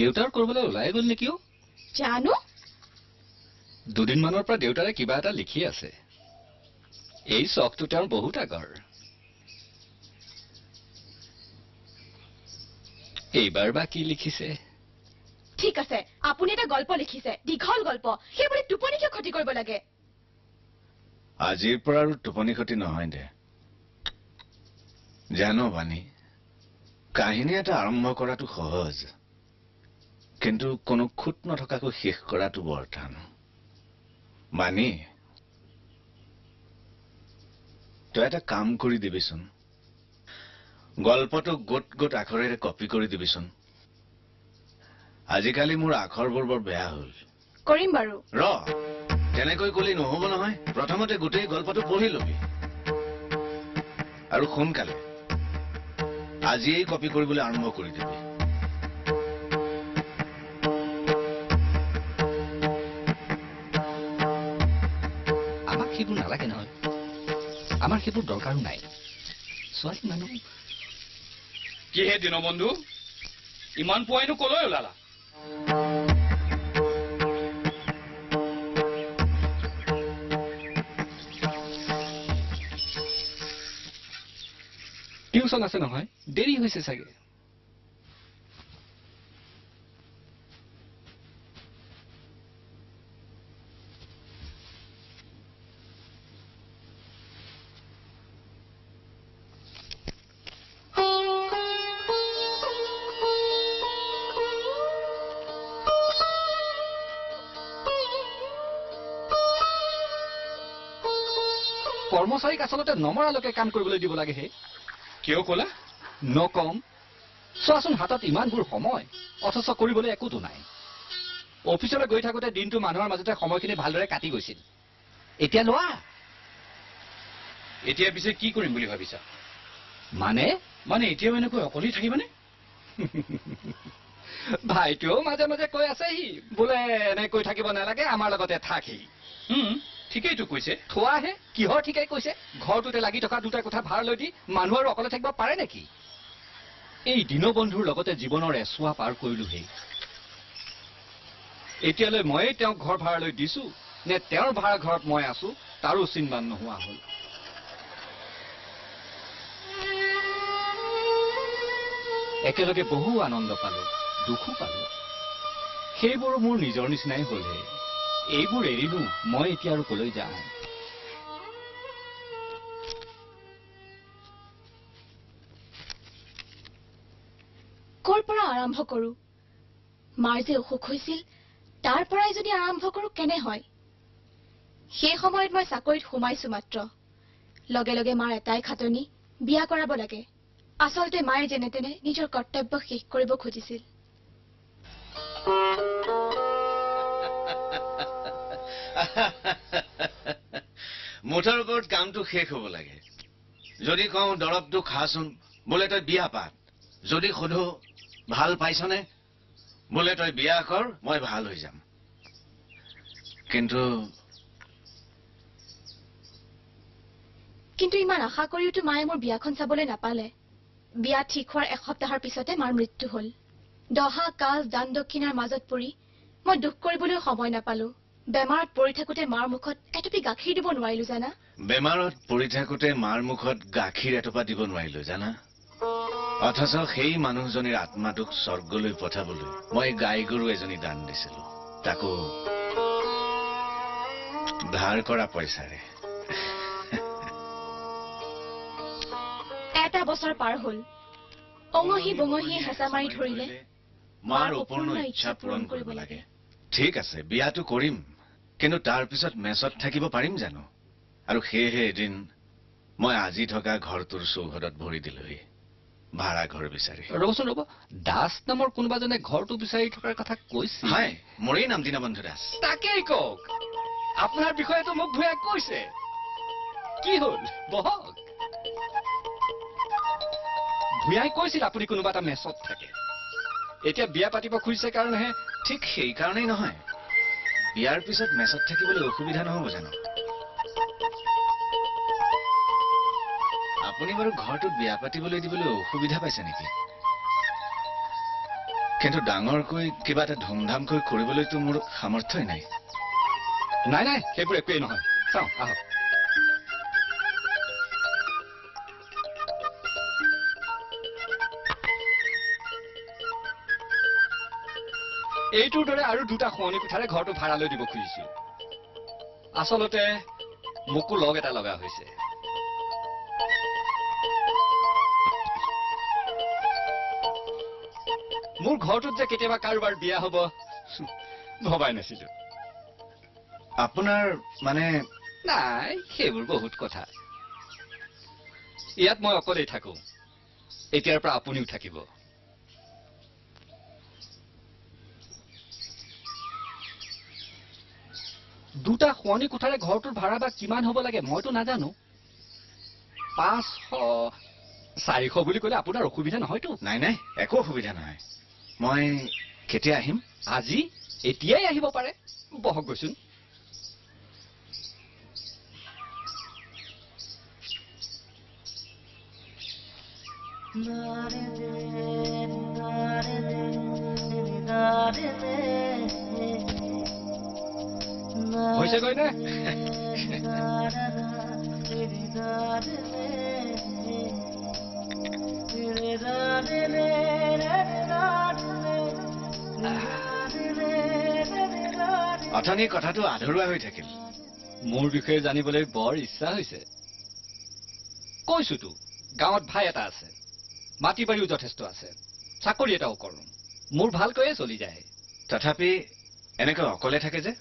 দেউতাৰ কৰবলৈ ওলাই গ'ল নেকি? জানো? দুদিনমানৰ পৰা দেউতাৰে কিবা এটা লিখি আছে। এই চখটো তেওঁৰ বহুত আগৰ। এইবাৰ বা কি লিখিছে? ঠিক আছে আপুনি এটা গল্প লিখিছে দীঘল গল্প। সেই বুলি টোপনি কিয় ক্ষতি কৰিব লাগে। আজিৰ পৰা আৰু টোপনি ক্ষতি নহয় দে। জানো বাণী কাহিনী এটা আৰম্ভ কৰাটো সহজ। কিন্তু কোনো খুট নথকাকৈ শেষ কৰাটো বৰ টান। বাণী তই এটা কাম কৰি দিবিচোন। গল্পটো গোট গোট আখৰেৰে কপি কৰি দিবিচোন। আজিকালি মোৰ আখৰবোৰ বৰ বেয়া হ'ল। কৰিম বাৰু। ৰ তেনেকৈ কলি নহব নহয়। প্ৰথমতে গোটেই গল্পটো পঢ়ি লবি। আৰু সোনকালে। আজিয়েই কপি কৰিবলৈ আৰম্ভ কৰি দিবি। সেইবোৰ নালাগে নহয়। আমাৰ সেইবোৰ দৰকাৰো নাই। ছোৱালী মানুহ কিহে দীনবন্ধু ইমান পুৱাইনো কলৈ ওলালা? টিউচন আছে নহয়। দেৰি হৈছে চাগে। কৰ্মচাৰীক আচলতে নমৰালৈকে কাম কৰিবলৈ দিব লাগে হে। কিয় কলা? নকম। চোৱাচোন হাতত ইমানবোৰ সময় অথচ কৰিবলৈ একোতো নাই। অফিচলৈ গৈ থাকোতে দিনটো মানুহৰ মাজতে সময়খিনি ভালদৰে কাটি গৈছিল। এতিয়া লোৱা। এতিয়া পিছে কি কৰিম বুলি ভাবিছা? মানে? মানে এতিয়াও এনেকৈ অকলেই থাকিবানে? ভাইটিও মাজে মাজে কৈ আছেহি। বোলে এনেকৈ থাকিব নালাগে আমাৰ লগতে থাকি ঠিকেইতো কৈছে। থোৱাহে কিহৰ ঠিকেই কৈছে? ঘৰটোতে লাগি থকা দুটা কথা ভাড়া লৈ দি মানুহ আৰু অকলে থাকিব পাৰে নেকি? এই দীনবন্ধুৰ লগতে জীৱনৰ এচোৱা পাৰ কৰিলোহে। এতিয়ালৈ ময়েই তেওঁক ঘৰ ভাড়ালৈ দিছো নে তেওঁৰ ভাড়া ঘৰত মই আছো তাৰো চিন্তান নোহোৱা হ'ল। একেলগে বহু আনন্দ পালো দুখো পালো। সেইবোৰ মোৰ নিজৰ নিচিনাই হ'লহে। এইবোৰ এৰিলো মই এতিয়া আৰু কলৈ যাম? কৰ পৰা আৰম্ভ কৰো? মাৰ যে অসুখ হৈছিল তাৰ পৰাই যদি আৰম্ভ কৰো কেনে হয়? সেই সময়ত মই চাকৰিত সোমাইছো মাত্ৰ। লগে লগে মাৰ এটাই খাটনি বিয়া কৰাব লাগে। আচলতে মায়ে যেনে তেনে নিজৰ কৰ্তব্য শেষ কৰিব খুজিছিল। মুঠৰ ওপৰত কামটো শেষ হ'ব লাগে। যদি কওঁ দৰৱটো খাচোন বোলে তই বিয়া পাত। যদি সোধো ভাল পাইছনে বোলে তই বিয়া কৰ মই ভাল হৈ যাম। কিন্তু কিন্তু ইমান আশা কৰিওতো মায়ে মোৰ বিয়াখন চাবলৈ নাপালে। বিয়া ঠিক হোৱাৰ এসপ্তাহৰ পিছতে মাৰ মৃত্যু হল। দহা কাজ দান দক্ষিণাৰ মাজত পৰি মই দুখ কৰিবলৈ সময় নাপালো। বেমাৰত পৰি থাকোতে মাৰ মুখত এটুপি গাখীৰ দিব নোৱাৰিলো জানা? বেমাৰত পৰি থাকোতে মাৰ মুখত গাখীৰ এটোপা দিব নোৱাৰিলো জানা? অথচ সেই মানুহজনীৰ আত্মাটোক স্বৰ্গলৈ পঠাবলৈ মই গাই গৰু এজনী দান দিছিলো। তাকো ধাৰ কৰা পইচাৰে। এটা বছৰ পাৰ হল। অঙহী বঙহীয়ে হেঁচা মাৰি ধৰিলে। মাৰ অপূৰ্ণ ইচ্ছা পূৰণ কৰিব লাগে। ঠিক আছে বিয়াটো কৰিম। কিন্তু তাৰ পিছত মেচত থাকিব পাৰিম জানো? আৰু সেয়েহে এদিন মই আজি থকা ঘৰটোৰ চৌহদত ভৰি দিলোহি ভাড়া ঘৰ বিচাৰি। ৰবচোন ৰব দাস নামৰ কোনোবাজনে ঘৰটো বিচাৰি থকাৰ কথা কৈছে। হয় মোৰেই নাম দীনবন্ধু দাস। তাকেই কওক আপোনাৰ বিষয়েতো মোক ভূঞাই কৈছে। কি হ'ল? বহক। ভূঞাই কৈছিল আপুনি কোনোবা এটা মেচত থাকে। এতিয়া বিয়া পাতিব খুজিছে কাৰণেহে ঠিক সেইকাৰণেই নহয়। বিয়াৰ পিছত মেচত থাকিবলৈ অসুবিধা নহব জানো? আপুনি বাৰু ঘৰটোত বিয়া পাতিবলৈ দিবলৈ অসুবিধা পাইছে নেকি? কিন্তু ডাঙৰকৈ কিবা এটা ধুমধামকৈ কৰিবলৈতো মোৰ সামৰ্থ্যই নাই। নাই নাই সেইবোৰ একোৱেই নহয়। চাওঁ আহক। এইটোৰ দৰে আৰু দুটা শুৱনি কোঠাৰে ঘৰটো ভাড়ালৈ দিব খুজিছো আচলতে মোকো লগ এটা লগা হৈছে। মোৰ ঘৰটোত যে কেতিয়াবা কাৰোবাৰ বিয়া হব ভবাই নাছিলো। আপোনাৰ মানে নাই সেইবোৰ বহুত কথা। ইয়াত মই অকলেই থাকো। এতিয়াৰ পৰা আপুনিও থাকিব। দুটা শুৱনি কোঠাৰে ঘৰটোৰ ভাড়া বা কিমান হ'ব লাগে মইতো নাজানো। পাঁচশ চাৰিশ বুলি ক'লে আপোনাৰ অসুবিধা নহয়তো। নাই নাই একো অসুবিধা নহয়। মই কেতিয়া আহিম? আজি এতিয়াই আহিব পাৰে। বহক গৈছোন হৈছেগৈ নে অথনি কথাটো আধৰুৱা হৈ থাকিল। মোৰ বিষয়ে জানিবলৈ বৰ ইচ্ছা হৈছে। কৈছোতো গাঁৱত ভাই এটা আছে। মাটি বাৰীও যথেষ্ট আছে। চাকৰি এটাও কৰো। মোৰ ভালকৈয়ে চলি যায়। তথাপি এনেকৈ অকলে থাকে যে?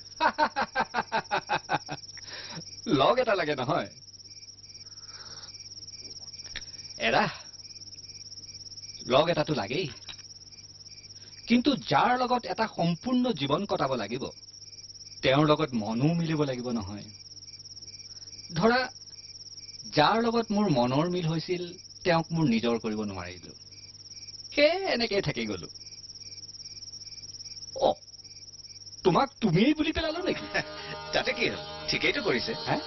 লগ এটা লাগে নহয়। এৰা লগ এটাতো লাগেই। কিন্তু যাৰ লগত এটা সম্পূৰ্ণ জীৱন কটাব লাগিব তেওঁৰ লগত মনো মিলিব লাগিব নহয়। ধৰা যাৰ লগত মোৰ মনৰ মিল হৈছিল তেওঁক মোৰ নিজৰ কৰিব নোৱাৰিলো। সেয়ে এনেকেই থাকি গলো। তোমাক তুমিয়েই বুলি পেলালো নেকি তাতে কি হ'ল ঠিকেইটো কৰিছে হে?